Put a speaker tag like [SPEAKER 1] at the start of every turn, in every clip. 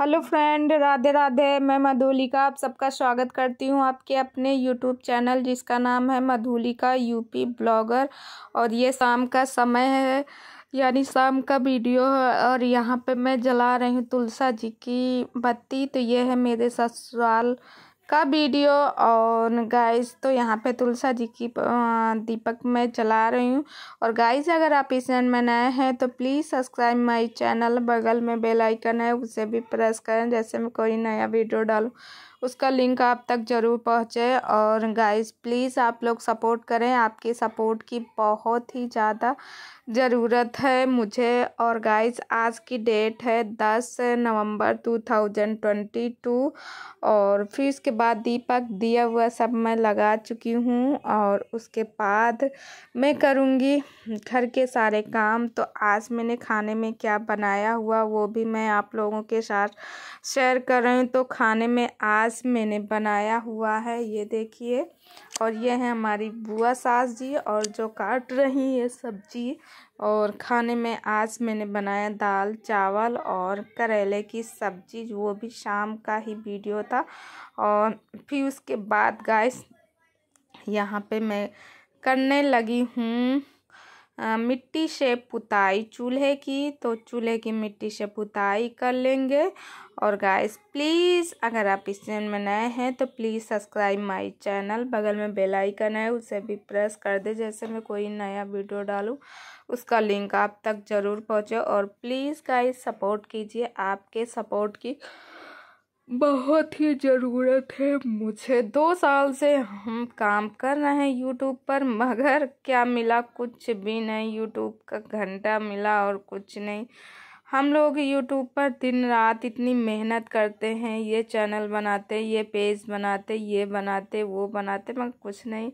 [SPEAKER 1] Hello friend, Radhe Radhe, मैं मधुलिका, आप सबका स्वागत करती हूँ आपके अपने यूट्यूब चैनल जिसका नाम है मधुलिका यूपी ब्लॉगर। और ये शाम का समय है, यानी शाम का वीडियो है, और यहाँ पे मैं जला रही हूँ तुलसा जी की बत्ती। तो ये है मेरे ससुराल का वीडियो और गाइस तो यहाँ पे तुलसा जी की दीपक में चला रही हूँ। और गाइस अगर आप इस चैनल में नए हैं तो प्लीज़ सब्सक्राइब माय चैनल बगल में बेल आइकन है, उसे भी प्रेस करें, जैसे मैं कोई नया वीडियो डालूँ। उसका लिंक आप तक ज़रूर पहुँचे। और गाइस प्लीज़ आप लोग सपोर्ट करें। आपके सपोर्ट की बहुत ही ज़्यादा ज़रूरत है मुझे। और गाइस आज की डेट है दस नवंबर टू थाउज़ेंड ट्वेंटी टू और फिर उसके बाद दीपक दिया हुआ सब मैं लगा चुकी हूँ। और उसके बाद मैं करूँगी घर के सारे काम। तो आज मैंने खाने में क्या बनाया हुआ वो भी मैं आप लोगों के साथ शेयर कर रही हूँ। तो खाने में आज मैंने बनाया हुआ है, ये देखिए। और ये है हमारी बुआ सास जी और जो काट रही है सब्ज़ी। और खाने में आज मैंने बनाया दाल, चावल और करेले की सब्ज़ी वो भी शाम का ही वीडियो था। और फिर उसके बाद गाइस यहाँ पे मैं करने लगी हूँ। मिट्टी से पुताई। चूल्हे की तो चूल्हे की मिट्टी से पुताई कर लेंगे। और गाइस प्लीज़ अगर आप इस चैनल में नए हैं तो प्लीज़ सब्सक्राइब माय चैनल बगल में बेल आइकन है, उसे भी प्रेस कर दे, जैसे मैं कोई नया वीडियो डालूँ। उसका लिंक आप तक ज़रूर पहुँचे। और प्लीज़ गाइस सपोर्ट कीजिए, आपके सपोर्ट की। बहुत ही ज़रूरत है। मुझे दो साल से हम काम कर रहे हैं यूट्यूब पर, मगर क्या मिला? कुछ भी नहीं। यूट्यूब का घंटा मिला और कुछ नहीं। हम लोग यूट्यूब पर दिन रात इतनी मेहनत करते हैं। ये चैनल बनाते, ये पेज बनाते, ये बनाते, वो बनाते, मगर कुछ नहीं।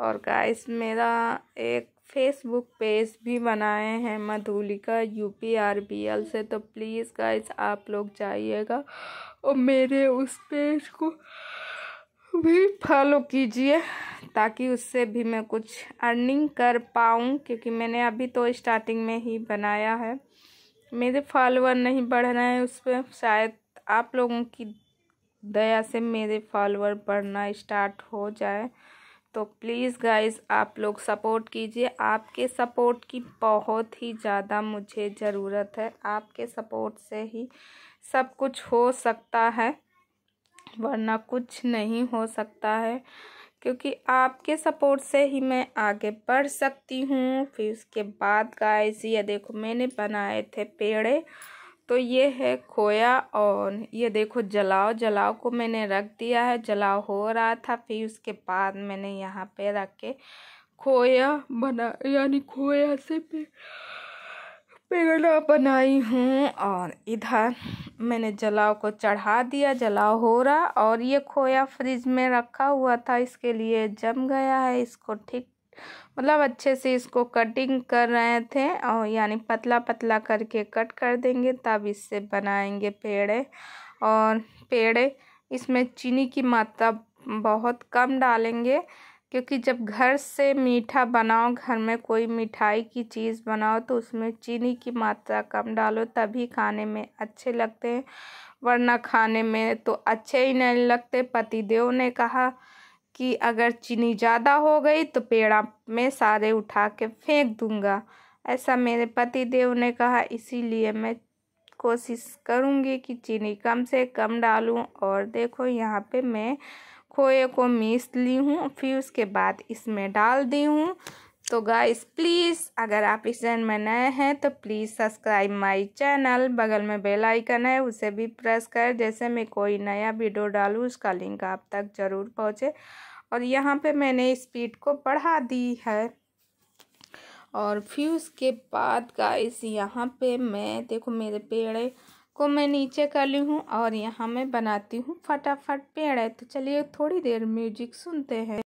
[SPEAKER 1] और गाइस मेरा एक फेसबुक पेज भी बनाए हैं Madhulika U P R B L से तो प्लीज़ गाइस आप लोग जाइएगा और मेरे उस पेज को भी फॉलो कीजिए ताकि उससे भी मैं कुछ अर्निंग कर पाऊँ, क्योंकि मैंने अभी तो स्टार्टिंग में ही बनाया है। मेरे फॉलोअर नहीं बढ़ रहे हैं उस पर शायद आप लोगों की दया से मेरे फॉलोअर बढ़ना स्टार्ट हो जाए। तो प्लीज़ गाइस, आप लोग सपोर्ट कीजिए। आपके सपोर्ट की बहुत ही ज़्यादा मुझे ज़रूरत है। आपके सपोर्ट से ही सब कुछ हो सकता है, वरना कुछ नहीं हो सकता है। क्योंकि आपके सपोर्ट से ही मैं आगे बढ़ सकती हूँ। फिर उसके बाद गाइस, ये देखो, मैंने बनाए थे पेड़े। तो ये है खोया और ये देखो जलाओ जलाओ को मैंने रख दिया है। जलाओ हो रहा था, फिर उसके बाद मैंने यहाँ पे रख के खोया बना, यानी खोया से पे पेड़ा बनाई हूँ और इधर मैंने जलाव को चढ़ा दिया। जलाव हो रहा और ये खोया फ्रिज में रखा हुआ था, इसके लिए जम गया है, इसको ठीक मतलब अच्छे से इसको कटिंग कर रहे थे और यानी पतला पतला करके कट कर देंगे, तब इससे बनाएँगे पेड़े। और पेड़े इसमें चीनी की मात्रा बहुत कम डालेंगे, क्योंकि जब घर से मीठा बनाओ, घर में कोई मिठाई की चीज़ बनाओ तो उसमें चीनी की मात्रा कम डालो, तभी खाने में अच्छे लगते हैं। वरना खाने में तो अच्छे ही नहीं लगते पतिदेव ने कहा कि अगर चीनी ज़्यादा हो गई तो पेड़ा में सारे उठा के फेंक दूँगा। ऐसा मेरे पति देव ने कहा, इसीलिए मैं कोशिश करूँगी कि चीनी कम से कम डालूँ। और देखो, यहाँ पे मैं खोए को मीस ली हूँ, फिर उसके बाद इसमें डाल दी हूँ। तो गाइस प्लीज़ अगर आप इस चैनल में नए हैं तो प्लीज़ सब्सक्राइब माय चैनल बगल में बेल आइकन है, उसे भी प्रेस कर। जैसे मैं कोई नया वीडियो डालूँ, उसका लिंक आप तक ज़रूर पहुँचे। और यहाँ पे मैंने स्पीड को बढ़ा दी है। और फिर उसके बाद गाइस यहाँ पे मैं, देखो मेरे पेड़ को मैं नीचे कर ली हूँ और यहाँ मैं बनाती हूँ फटाफट पेड़। है तो चलिए थोड़ी देर म्यूज़िक सुनते हैं।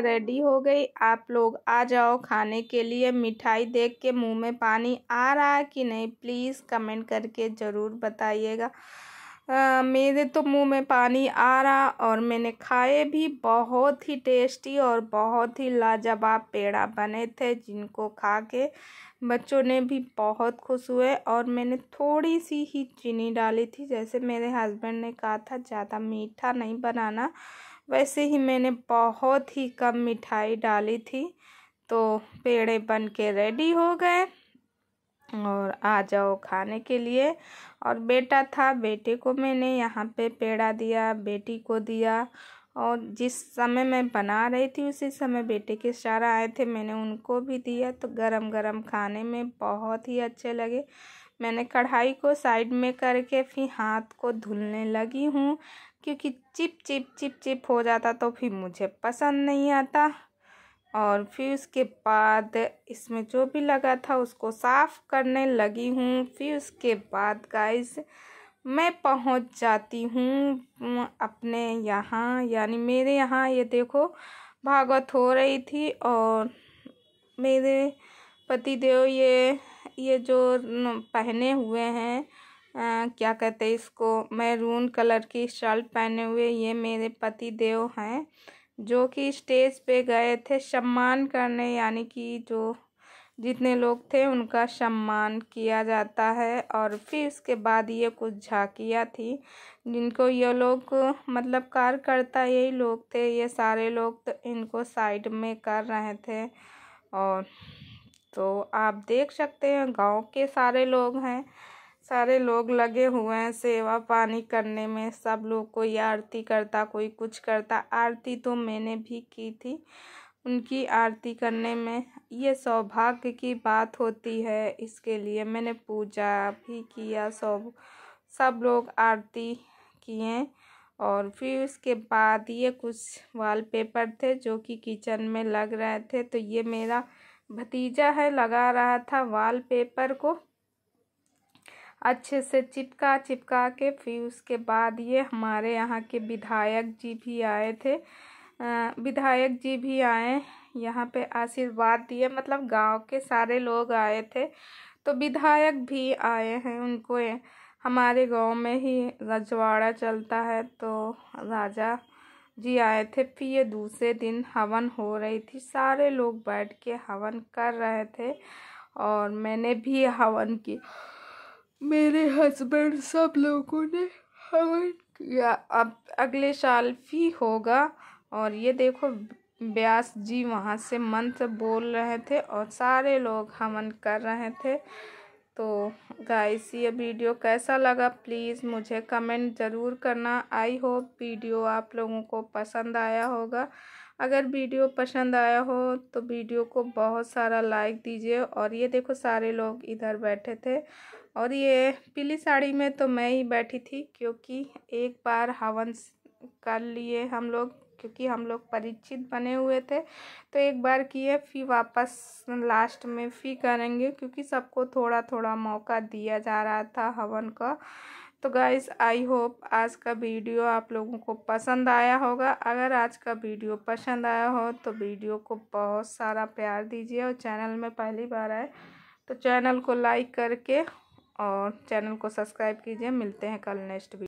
[SPEAKER 1] रेडी हो गई। आप लोग आ जाओ खाने के लिए। मिठाई देख के मुँह में पानी आ रहा है कि नहीं प्लीज़ कमेंट करके ज़रूर बताइएगा। मेरे तो मुँह में पानी आ रहा और मैंने खाए भी बहुत ही टेस्टी और बहुत ही लाजवाब पेड़ा बने थे जिनको खा के बच्चों ने भी बहुत खुश हुए और मैंने थोड़ी सी ही चीनी डाली थी। जैसे मेरे हस्बैंड ने कहा था, ज़्यादा मीठा नहीं बनाना। वैसे ही मैंने बहुत ही कम मिठाई डाली थी तो पेड़े बन के रेडी हो गए। और आ जाओ खाने के लिए। और बेटा था, बेटे को मैंने यहाँ पे पेड़ा दिया, बेटी को दिया। और जिस समय मैं बना रही थी, उसी समय बेटे के सारा आए थे, मैंने उनको भी दिया। तो गरम गरम खाने में बहुत ही अच्छे लगे। मैंने कढ़ाई को साइड में करके फिर हाथ को धुलने लगी हूँ। क्योंकि चिप चिप चिप चिप हो जाता तो फिर मुझे पसंद नहीं आता। और फिर उसके बाद इसमें जो भी लगा था उसको साफ़ करने लगी हूँ। फिर उसके बाद गाइस मैं पहुँच जाती हूँ अपने यहाँ। यानी मेरे यहाँ, ये देखो, भागवत हो रही थी और मेरे पति देव ये ये जो पहने हुए हैं क्या कहते हैं इसको, मैरून कलर की शर्ट पहने हुए ये मेरे पति देव हैं, जो कि स्टेज पे गए थे सम्मान करने, यानी कि जो जितने लोग थे उनका सम्मान किया जाता है। और फिर उसके बाद ये कुछ झांकियाँ थी, जिनको ये लोग मतलब कार्यकर्ता यही लोग थे, ये सारे लोग तो इनको साइड में कर रहे थे। और तो आप देख सकते हैं, गाँव के सारे लोग हैं। सारे लोग लगे हुए हैं सेवा पानी करने में। सब लोग, कोई आरती करता, कोई कुछ करता। आरती तो मैंने भी की थी, उनकी आरती करने में। ये सौभाग्य की बात होती है, इसके लिए मैंने पूजा भी किया, सब सब लोग आरती किए। और फिर उसके बाद ये कुछ वॉलपेपर थे, जो कि किचन में लग रहे थे। तो ये मेरा भतीजा है, लगा रहा था वॉलपेपर को। अच्छे से चिपका चिपका के फिर उसके बाद ये हमारे यहाँ के विधायक जी भी आए थे। विधायक जी भी आए, यहाँ पे आशीर्वाद दिए। मतलब गाँव के सारे लोग आए थे तो विधायक भी आए हैं उनको। हमारे गाँव में ही रजवाड़ा चलता है तो राजा जी आए थे। फिर ये दूसरे दिन हवन हो रही थी। सारे लोग बैठ के हवन कर रहे थे और मैंने भी हवन की मेरे हस्बैंड सब लोगों ने हवन किया। अब अगले साल भी होगा और ये देखो, व्यास जी वहाँ से मंत्र बोल रहे थे और सारे लोग हवन कर रहे थे। तो गाइस ये वीडियो कैसा लगा? प्लीज़ मुझे कमेंट ज़रूर करना। आई होप वीडियो आप लोगों को पसंद आया होगा। अगर वीडियो पसंद आया हो तो वीडियो को बहुत सारा लाइक दीजिए। और ये देखो, सारे लोग इधर बैठे थे। और ये पीली साड़ी में तो मैं ही बैठी थी क्योंकि एक बार हवन कर लिए हम लोग, क्योंकि हम लोग परिचित बने हुए थे। तो एक बार किए फिर वापस लास्ट में फिर करेंगे, क्योंकि सबको थोड़ा थोड़ा मौका दिया जा रहा था हवन का। तो गाइस आई होप आज का वीडियो आप लोगों को पसंद आया होगा। अगर आज का वीडियो पसंद आया हो तो वीडियो को बहुत सारा प्यार दीजिए और चैनल में पहली बार आए तो चैनल को लाइक करके और चैनल को सब्सक्राइब कीजिए मिलते हैं कल नेक्स्ट वीडियो